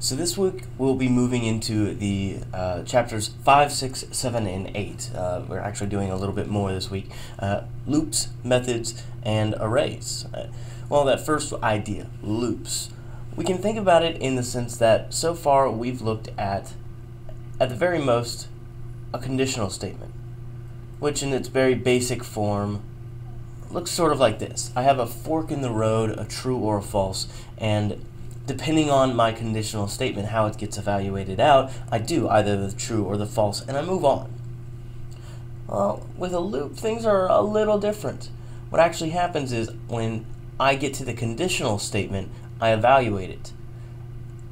So this week we'll be moving into the uh, chapters 5, 6, 7, and 8. Uh, we're actually doing a little bit more this week. Uh, loops, methods, and arrays. Uh, well, that first idea, loops. We can think about it in the sense that so far we've looked at, at the very most, a conditional statement, which in its very basic form looks sort of like this. I have a fork in the road, a true or a false, and depending on my conditional statement, how it gets evaluated out, I do either the true or the false, and I move on. Well, with a loop, things are a little different. What actually happens is when I get to the conditional statement, I evaluate it.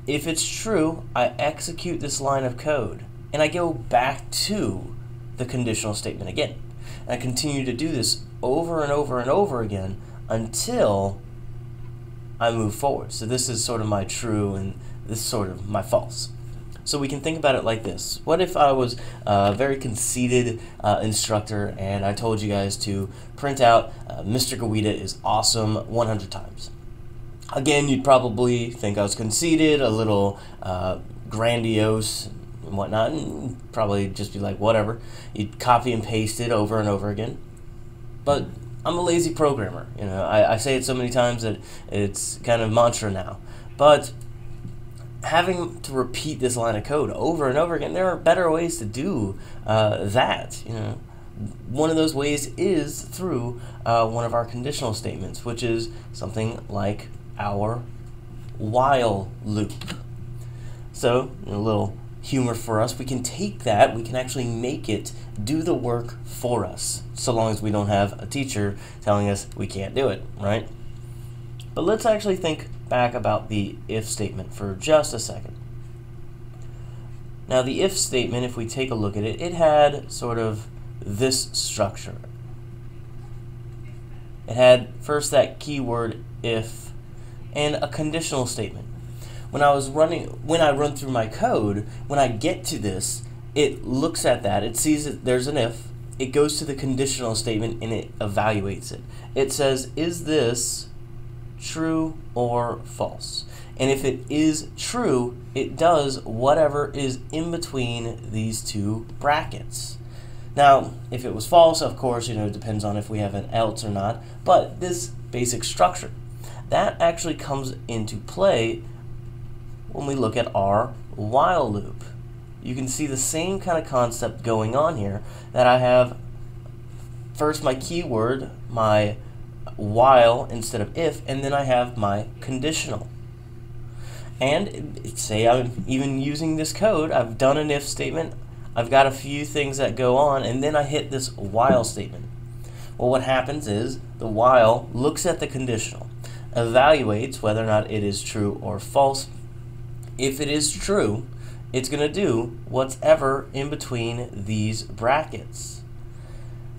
If it's true, I execute this line of code, and I go back to the conditional statement again. And I continue to do this over and over and over again until I move forward. So this is sort of my true and this is sort of my false. So we can think about it like this. What if I was a very conceited uh, instructor and I told you guys to print out uh, Mr. Gaweda is awesome 100 times? Again, you'd probably think I was conceited, a little uh, grandiose and whatnot, and probably just be like, whatever. You'd copy and paste it over and over again. But I'm a lazy programmer. You know, I, I say it so many times that it's kind of mantra now. But having to repeat this line of code over and over again, there are better ways to do uh, that. You know, one of those ways is through uh, one of our conditional statements, which is something like our while loop. So, a little humor for us, we can take that, we can actually make it do the work for us, so long as we don't have a teacher telling us we can't do it, right? But let's actually think back about the if statement for just a second. Now the if statement, if we take a look at it, it had sort of this structure. It had first that keyword if and a conditional statement when I was running, when I run through my code, when I get to this, it looks at that, it sees that there's an if, it goes to the conditional statement and it evaluates it. It says, is this true or false? And if it is true, it does whatever is in between these two brackets. Now, if it was false, of course, you know, it depends on if we have an else or not, but this basic structure, that actually comes into play when we look at our while loop. You can see the same kind of concept going on here that I have first my keyword, my while instead of if, and then I have my conditional. And say I'm even using this code, I've done an if statement, I've got a few things that go on, and then I hit this while statement. Well, what happens is the while looks at the conditional, evaluates whether or not it is true or false, if it is true, it's going to do whatever in between these brackets.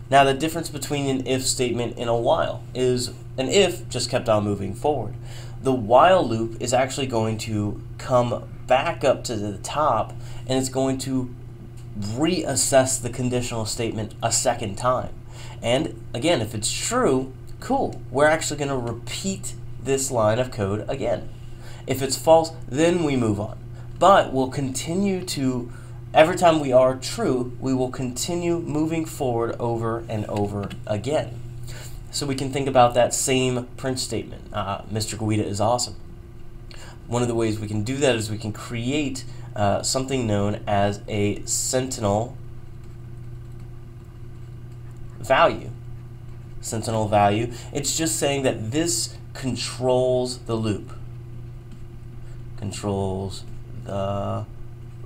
Now the difference between an if statement and a while is an if just kept on moving forward. The while loop is actually going to come back up to the top and it's going to reassess the conditional statement a second time. And again, if it's true, cool. We're actually going to repeat this line of code again. If it's false, then we move on. But we'll continue to, every time we are true, we will continue moving forward over and over again. So we can think about that same print statement. Uh, Mr. Gaweda is awesome. One of the ways we can do that is we can create uh, something known as a sentinel value. Sentinel value. It's just saying that this controls the loop controls the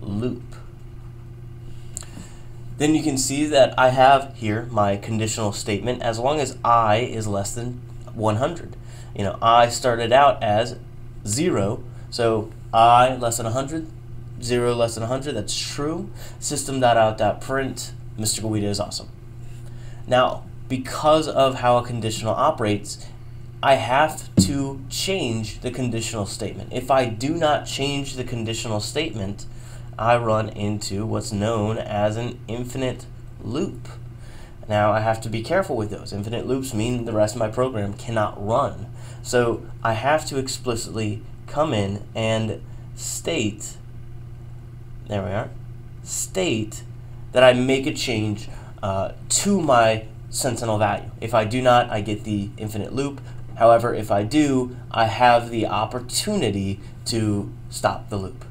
loop. Then you can see that I have here my conditional statement as long as i is less than 100. You know, i started out as 0, so i less than 100, 0 less than 100, that's true. System.out.print, Mr. Gaweda is awesome. Now, because of how a conditional operates, I have to change the conditional statement. If I do not change the conditional statement, I run into what's known as an infinite loop. Now, I have to be careful with those. Infinite loops mean the rest of my program cannot run. So I have to explicitly come in and state, there we are, state that I make a change uh, to my sentinel value. If I do not, I get the infinite loop. However, if I do, I have the opportunity to stop the loop.